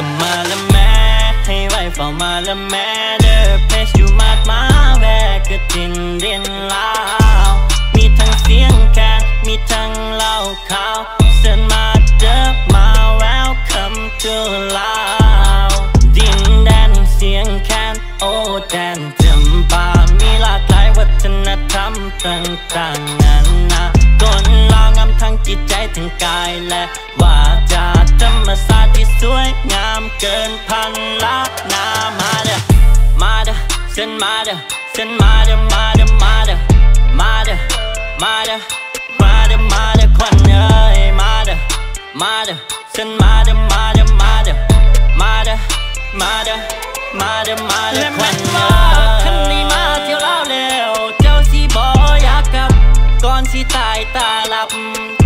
ก็มาละแม่ให้ไว้เฝ้ามาละแม่เด้อเพชอยู่มาดมาแวกก็ดินเรียนลาว มีทั้งเสียงแคนมีทั้งเล่าข่าวเสินมาเด้อมาแววคำตัวลาวดินแดนเสียงแคนโอ้แดนจำปามีหลากหลายวัฒนธรรมต่างๆนานาคนลาวงามทั้งจิตใจทั้งกายและวาจาธรรมศาสตร์ที่ส เกินพันละนามาเด้อมาเด้อเส้นมาเด้อเส้นมาเด้อมาเด้อมาเด้อมาเด้อมาเด้อมาเด้อมาเด้อควันเอ้ยมาเด้อมาเด้อเส้นมาเด้อมาเด้อมาเด้อมาเด้อมาเด้อมาเด้อมาเด้อควันเอ้ยคันนี้มาเที่ยวลาวแล้วเจ้าสิบ่อยากกลับก่อนสิตายตาหลับ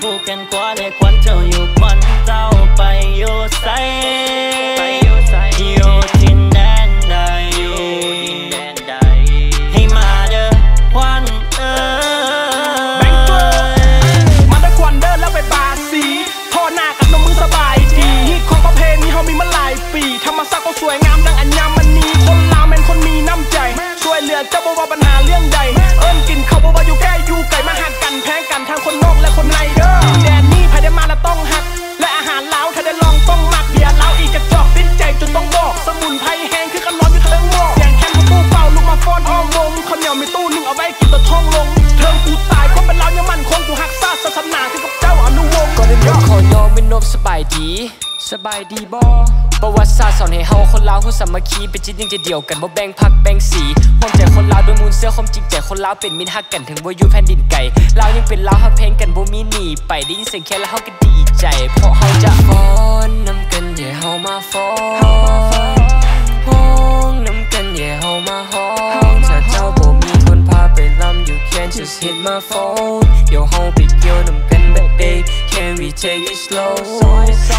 มาผู้แขนข สบายดีสบายดีบ่ประวัติศาสตร์สอนให้เฮาคนลาวฮู้สามัคคีเป็นจิตยิ่งใจเดียวกันบ่แบ่งพักแบ่งสีห่วมใจคนลาวด้วยมูลเสื้อความจริงใจคนลาวเป็นมิตรฮักกันถึงบ่อยู่แผ่นดินไกลลาวยังเป็นลาวฮักเพลงกันบ่มีหนีไปได้ยินเสียงแค่แล้วเฮาก็ดีใจ เพราะเฮาจะฟ้อนนำกันอย่าเฮามาฟ้อนำ you can just hit my phone เดี๋ยวเฮาไปเกี่ยวนำกันแบบ babe can we take it slow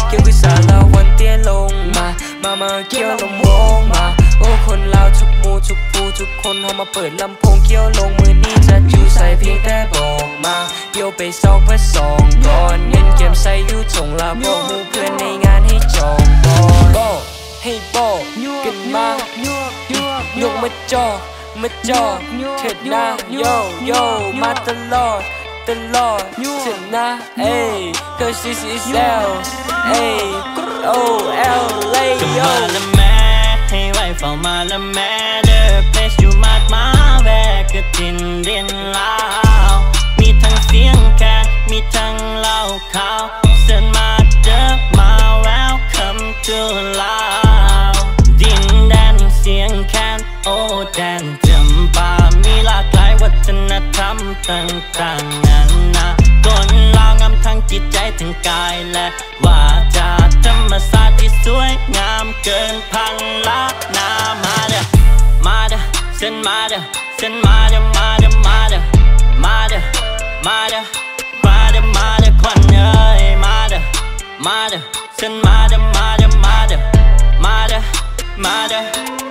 เกี่ยวกับสาราวันเตี้ยลงมามามาเกี่ยวลำวงมาโอ้คนลาวทุกหมู่ทุกผู้ทุกคนเฮามาเปิดลำโพงเกี่ยวลงมือนี้จะอยู่ใส่เพียงแต่บอกมาเกี่ยวไปซอกเพื่อสองก่อนเงินเกมใส่อยู่จงลาบอกหมู่เพื่อนในงานให้จองบอลโบให้โบกันมายกมาจอ มาจอเถิดนะโยโยมาตลอดตลอดเถิดนะเอ้ย cause this is L เอ้ย O L เลก็โยมาละแม่ให้ไว้เฝ้ามาละแม่เด้อเพชอยู่มาดมาแวกก็ดินเรียนลาวมีทั้งเสียงแคนมีทั้งเล่าข่าวเสินมาเด้อมาแววคำตัวลาว โอ้แดนจำปา มีหลากหลายวัฒนธรรมต่างๆนานาคนลาวงามทั้งจิตใจทั้งกายและวาจาธรรมศาสตร์ที่สวยงามเกินพันละนามาเด้อมาเด้อเส้นมาเด้อเส้นมาเด้อมาเด้อมาเด้อมาเด้อมาเด้อมาเด้อมาเด้อควันเอ้ยมาเด้อมาเด้อเส้นมาเด้อมาเด้อมาเด้อมาเด้อมาเด้อ